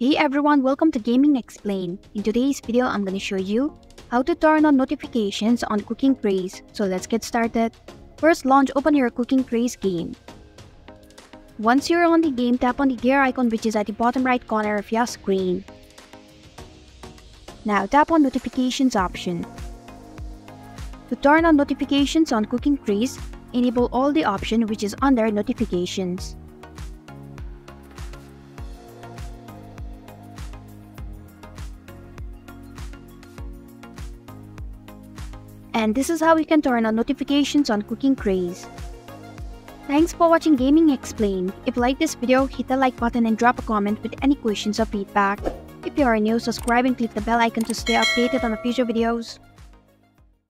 Hey everyone, welcome to Gaming Explain. In today's video, I'm gonna show you how to turn on notifications on Cooking Craze. So let's get started. First, launch open your Cooking Craze game. Once you're on the game, tap on the gear icon which is at the bottom right corner of your screen. Now tap on notifications option. To turn on notifications on Cooking Craze, enable all the option which is under notifications. And this is how you can turn on notifications on Cooking Craze. Thanks for watching Gaming Explained. If you like this video, hit the like button and drop a comment with any questions or feedback. If you are new, subscribe and click the bell icon to stay updated on the future videos.